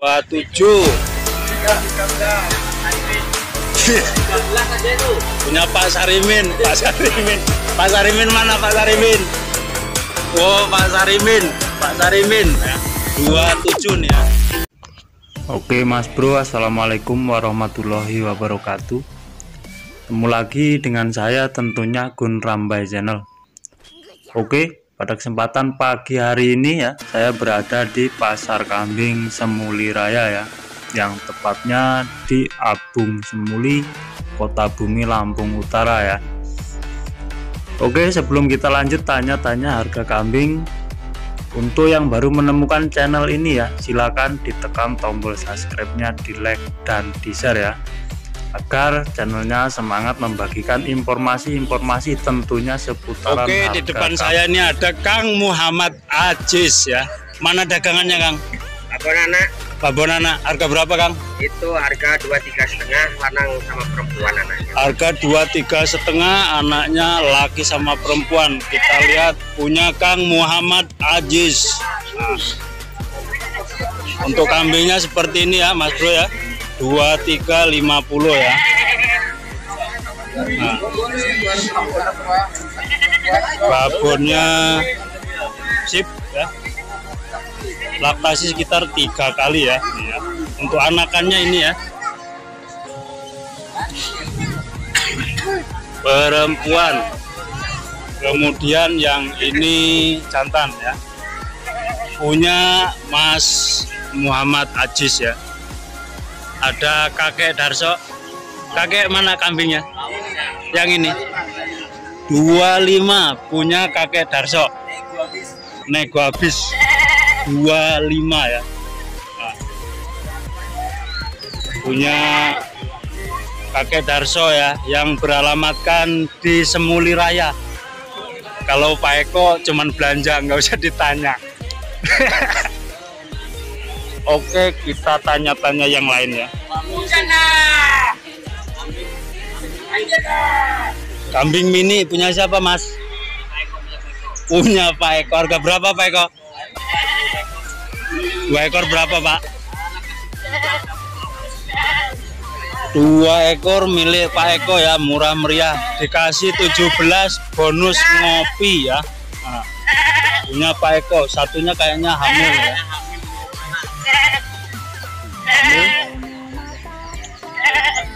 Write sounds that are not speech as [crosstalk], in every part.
27 [laughs] punya Pak Sarimin Pak Sarimin. Pak Sarimin mana Pak Sarimin? Oh Pak Sarimin Pak Sarimin. 27 nih ya. Oke Mas Bro Assalamualaikum warahmatullahi wabarakatuh. Ketemu lagi dengan saya tentunya Gun Rambai Channel. Oke pada kesempatan pagi hari ini ya, saya berada di Pasar Kambing Semuli Raya ya, yang tepatnya di Abung Semuli, Kota Bumi, Lampung Utara ya. Oke, sebelum kita lanjut tanya-tanya harga kambing, untuk yang baru menemukan channel ini ya, silakan ditekan tombol subscribe-nya, di like dan di share ya agar channelnya semangat membagikan informasi-informasi tentunya seputar Oke di depan saya ini ada Kang Muhammad Ajis ya. Mana dagangannya Kang? Babon anak. Babon anak. Harga berapa Kang? Itu harga dua tiga setengah lanang sama perempuan anaknya. Harga dua tiga setengah anaknya laki sama perempuan. Kita lihat punya Kang Muhammad Ajis. Nah, untuk kambingnya seperti ini ya Mas Bro ya 2350 ya. Nah, babonnya sip ya. Laktasi sekitar tiga kali ya, ya. untuk anakannya ini ya. Perempuan. Kemudian yang ini jantan ya. Punya Mas Muhammad Ajis ya ada kakek Darso. Kakek mana kambingnya? Yang ini. 25 punya kakek Darso. Nego habis. 25 ya. Nah. punya kakek Darso ya yang beralamatkan di Semuli Raya. Kalau Pak Eko cuman belanja nggak usah ditanya [laughs] Oke, kita tanya-tanya yang lain ya. Kambing mini punya siapa, Mas? Punya Pak Eko. Harga berapa, Pak Eko? Dua ekor berapa, Pak? Dua ekor milik Pak Eko ya, murah meriah. Dikasih 17 bonus ngopi ya. Nah, punya Pak Eko, satunya kayaknya hamil ya.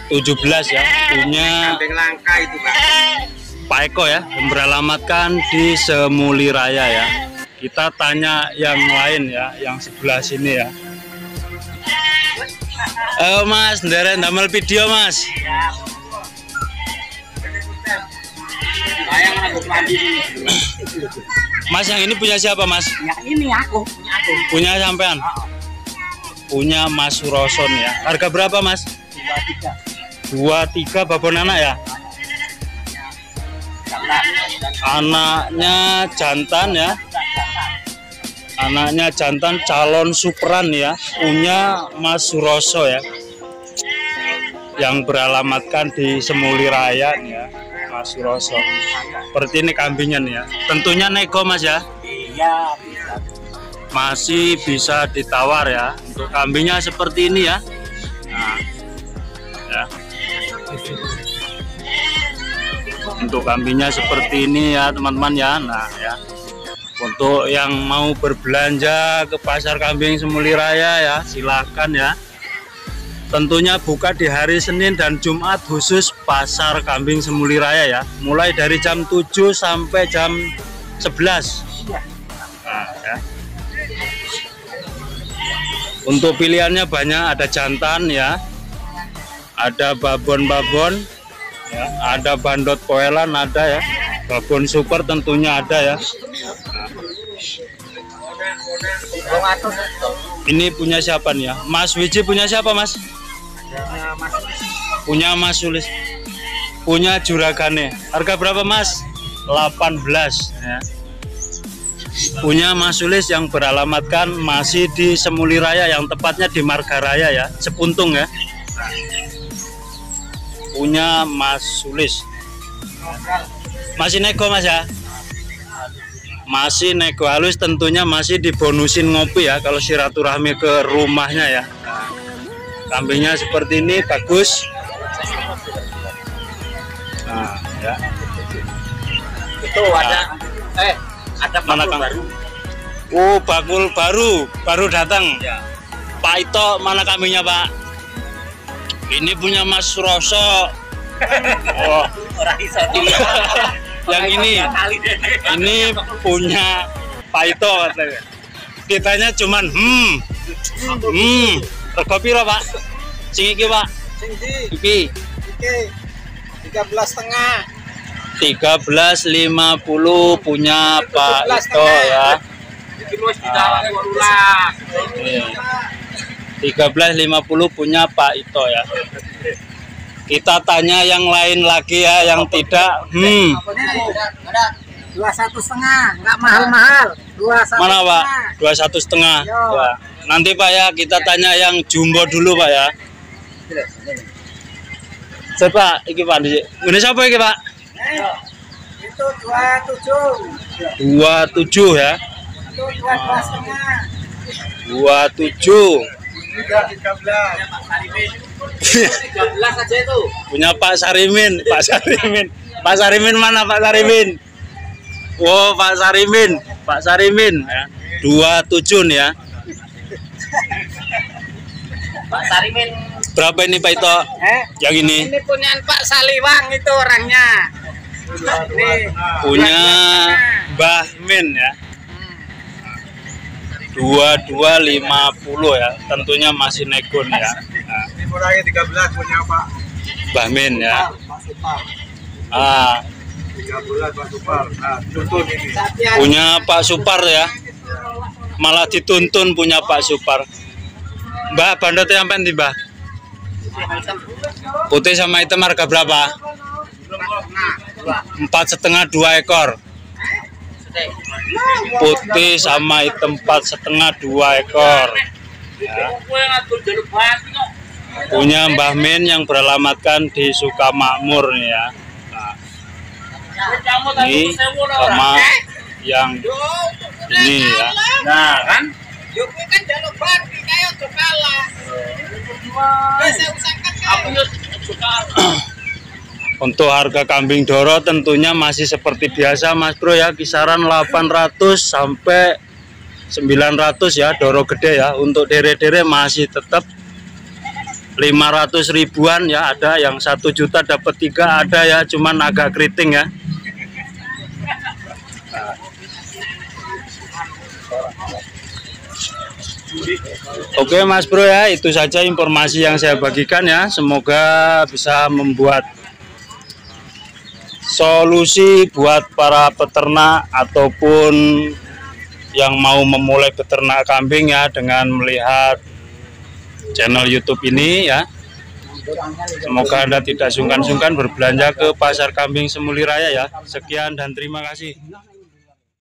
17 ya punya langka itu Pak. Pak Eko ya beralamatkan di Semuli Raya ya. Kita tanya yang lain ya yang sebelah sini ya. Oh mas. Nderen damel video mas. Mas yang ini punya siapa mas? Ya ini aku. Punya aku Punya sampean? Punya Mas Suroson ya. Harga berapa mas? dua tiga dua tiga babon anak ya? Anaknya jantan ya? Anaknya jantan calon superan ya? Punya Mas Suroso ya? Yang beralamatkan di Semuli Raya ya Mas Suroso. Seperti ini kambingnya nih ya? Tentunya nego Mas ya? Iya masih bisa ditawar ya? Untuk kambingnya seperti ini ya? Nah untuk kambingnya seperti ini ya teman-teman ya. Nah ya. Untuk yang mau berbelanja ke pasar kambing Semuli Raya ya silahkan ya. Tentunya buka di hari Senin dan Jumat khusus pasar kambing Semuli Raya ya. Mulai dari jam 7 sampai jam 11 nah, ya. untuk pilihannya banyak ada jantan ya ada babon-babon ya, ada bandot koelan ada ya. Babon super tentunya ada ya. Ini punya siapa nih ya? Mas Wiji punya siapa Mas? Punya Mas Sulis punya juragane. Harga berapa Mas? 18 ya. Punya Mas Sulis yang beralamatkan masih di Semuli Raya yang tepatnya di Margaraya ya. Sepuntung ya punya Mas Sulis. Masih nego Mas ya? Masih nego. Halus tentunya masih dibonusin ngopi ya kalau silaturahmi ke rumahnya ya. Nah, kambingnya seperti ini bagus. Nah ya. Itu ada eh ada Mana, Kang? baru. oh bakul baru baru datang. Ya. Pak Ito mana kambingnya Pak ini punya Mas Roso oh yang ini ini punya Pak Ito katanya. Kitanya cuman hmm. Hmm. Rego piro, Pak? Sing iki, Pak. Sing Iki iki 13 setengah. 13.50 punya Pak Ito ya. Iki wis ditawari ulah. Iya. 13.50 punya Pak Ito ya. Kita tanya yang lain lagi ya, yang tidak. Hmm. Dua satu setengah, nggak mahal-mahal. Dua satu Mana Pak? Dua satu setengah. Nanti Pak ya kita tanya yang jumbo dulu Pak ya. Siapa? Iki Pak. Ini siapa iki Pak? Eh, itu dua tujuh, Dua tujuh ya. itu dua dua setengah. Dua tujuh. Tiga tiga belas. 13 aja itu. Punya Pak Sarimin. Pak Sarimin. Pak Sarimin mana Pak Sarimin? Oh Pak Sarimin. Pak Sarimin. Ya. Dua tujuh ya. Pak Sarimin Berapa ini Pak Ito? Eh, Yang ini ini punyaan Pak Saliwang itu orangnya. Nih, punya Mbah Min ya. Dua dua lima puluh ya. Tentunya masih nego nih ya. Nah, ini murahnya 13 punya Pak Mbah Min ya. Ah, 13 Pak Supar. Nah, contoh ini. punya Pak Supar ya. Malah dituntun punya Pak Supar. Mbak, bandotnya sampai di Mbak? Putih sama hitam harga berapa? Empat setengah dua ekor. Putih sama hitam empat setengah dua ekor. Ya. Punya Mbah Min yang beralamatkan di Sukamakmur nih ya. Nah, ini sama yang ini ya. Nah, kan Yuk kan jalur bagi kayak tuh kalah. Saya usahakan aku yo suka Untuk harga kambing doro tentunya masih seperti biasa Mas Bro ya. Kisaran 800 sampai 900 ya doro gede ya. Untuk dere-dere masih tetap 500 ribuan ya. Ada yang satu juta dapat tiga ada ya. Cuman agak keriting ya. Oke Mas Bro ya. Itu saja informasi yang saya bagikan ya. Semoga bisa membuat solusi buat para peternak ataupun yang mau memulai peternak kambing ya dengan melihat channel YouTube ini ya. Semoga Anda tidak sungkan-sungkan berbelanja ke pasar kambing Semuli Raya ya. Sekian dan terima kasih.